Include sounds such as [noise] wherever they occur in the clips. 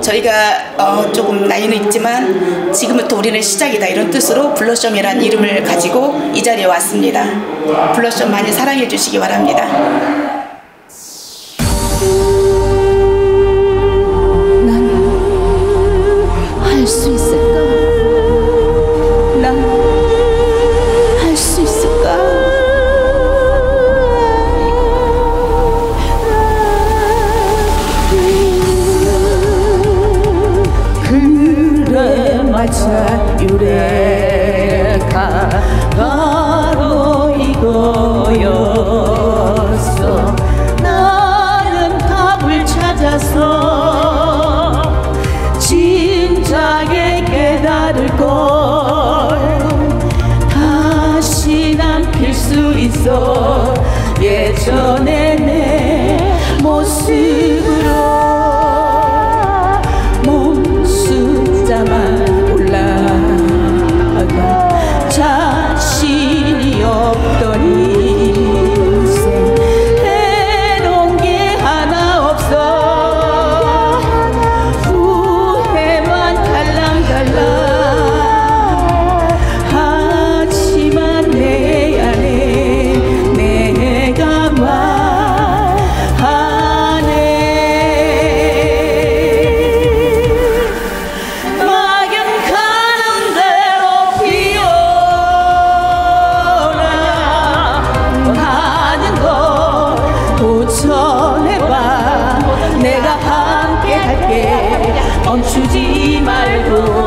저희가 어, 조금 나이는 있지만 지금부터 우리는 시작이다 이런 뜻으로 블러썸이라는 이름을 가지고 이 자리에 왔습니다. 블러썸 많이 사랑해 주시기 바랍니다. 유레카 바로 이거였어. 나는 답을 찾아서 진작에 깨달을 걸 다시 난 필 수 있어. 예전의 내 모습으로 멈추지 말고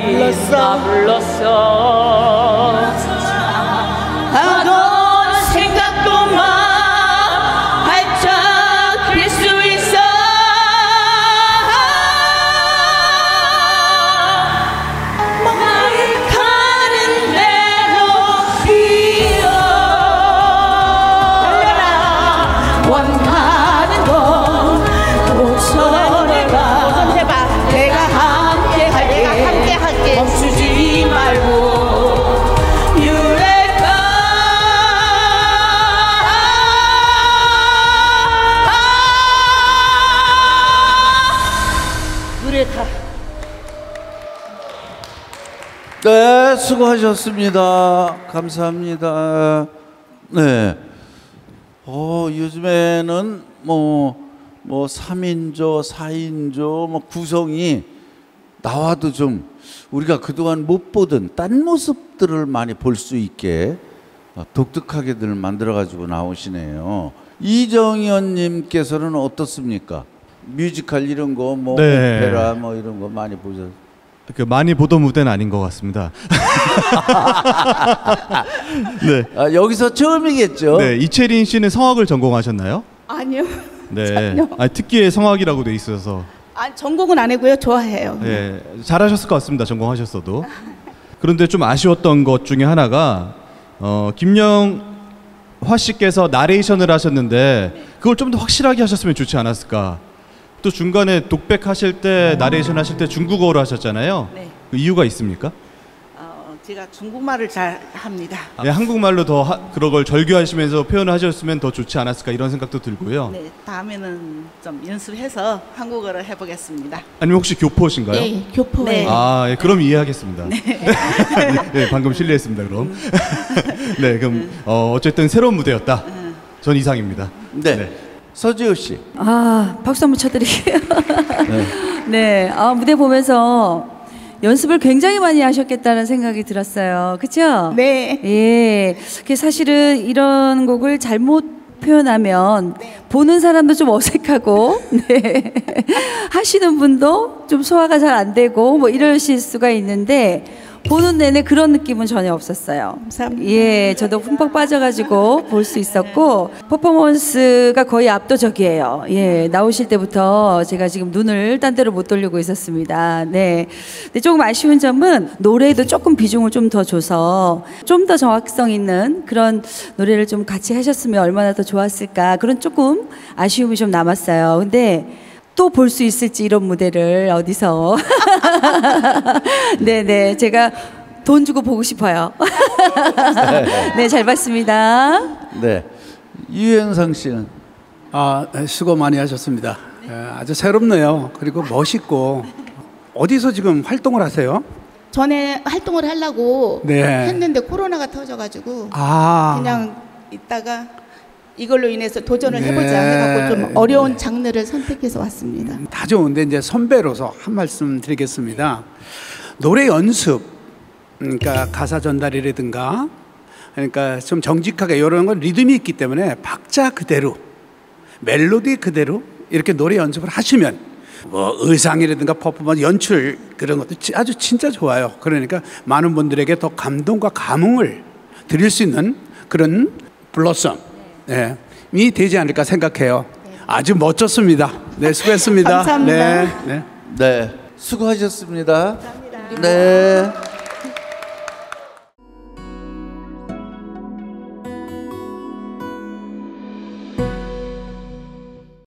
유레카 여 네, 수고하셨습니다. 감사합니다. 네. 어, 요즘에는 뭐, 뭐, 3인조, 4인조, 뭐, 구성이 나와도 좀 우리가 그동안 못 보던 딴 모습들을 많이 볼 수 있게 어, 독특하게들 만들어가지고 나오시네요. 이정현님께서는 어떻습니까? 뮤지컬 이런 거, 뭐, 네. 오페라 뭐 이런 거 많이 보셨어요? 그 많이 보던 무대는 아닌 것 같습니다. [laughs] 네. 아, 여기서 처음이겠죠? 네, 이채린 씨는 성악을 전공하셨나요? 아니요 네. 전혀. 아, 특기에 성악이라고 돼 있어서. 아, 전공은 안 하고요 좋아해요 네. 잘하셨을 것 같습니다. 전공하셨어도. 그런데 좀 아쉬웠던 것 중에 하나가 어, 김영화 씨께서 나레이션을 하셨는데 그걸 좀 더 확실하게 하셨으면 좋지 않았을까. 또 중간에 독백 하실 때 나레이션 하실 때 중국어로 하셨잖아요. 네. 그 이유가 있습니까? 어, 제가 중국말을 잘 합니다. 네, 한국말로 더 하, 그런 걸 절규하시면서 표현을 하셨으면 더 좋지 않았을까 이런 생각도 들고요. 네, 다음에는 좀 연습해서 한국어를 해보겠습니다. 아니면 혹시 교포신가요? 예, 교포예요. 네. 아, 예, 그럼 이해하겠습니다. 네, [laughs] 방금 실례했습니다. 그럼. [laughs] 네, 그럼 어, 어쨌든 새로운 무대였다. 전 이상입니다. 네. 네. 서지호 씨. 아, 박수 한번 쳐드릴게요. 네. [laughs] 네, 아, 무대 보면서 연습을 굉장히 많이 하셨겠다는 생각이 들었어요. 그죠? 네. 예. 그 사실은 이런 곡을 잘못 표현하면 보는 사람도 좀 어색하고, [laughs] 네. 하시는 분도 좀 소화가 잘 안 되고, 뭐 이러실 수가 있는데, 보는 내내 그런 느낌은 전혀 없었어요. 감사합니다. 예, 저도 흠뻑 빠져가지고 볼 수 있었고 퍼포먼스가 거의 압도적이에요. 예, 나오실 때부터 제가 지금 눈을 딴 데로 못 돌리고 있었습니다. 네, 근데 조금 아쉬운 점은 노래에도 조금 비중을 좀 더 줘서 좀 더 정확성 있는 그런 노래를 좀 같이 하셨으면 얼마나 더 좋았을까 그런 조금 아쉬움이 좀 남았어요. 근데 또 볼 수 있을지 이런 무대를 어디서 네네 [laughs] 제가 돈 주고 보고 싶어요. [laughs] 네잘 봤습니다. 네. 유현상 씨는 아, 수고 많이 하셨습니다. 예, 아주 새롭네요. 그리고 멋있고 어디서 지금 활동을 하세요? 전에 활동을 하려고 네. 했는데 코로나가 터져가지고 아, 그냥 있다가 이걸로 인해서 도전을 네. 해보자 해갖고 좀 어려운 장르를 선택해서 왔습니다. 다 좋은데 이제 선배로서 한 말씀 드리겠습니다. 노래 연습, 그러니까 가사 전달이라든가, 그러니까 좀 정직하게 이런 건 리듬이 있기 때문에 박자 그대로, 멜로디 그대로 이렇게 노래 연습을 하시면 뭐 의상이라든가 퍼포먼스, 연출 그런 것도 지- 아주 진짜 좋아요. 그러니까 많은 분들에게 더 감동과 감흥을 드릴 수 있는 그런 블러썸, 예, 이 되지 않을까 생각해요. 아주 멋졌습니다. 네, 수고했습니다. [laughs] 감사합니다. 네, 네. 네. 수고하셨습니다. 네.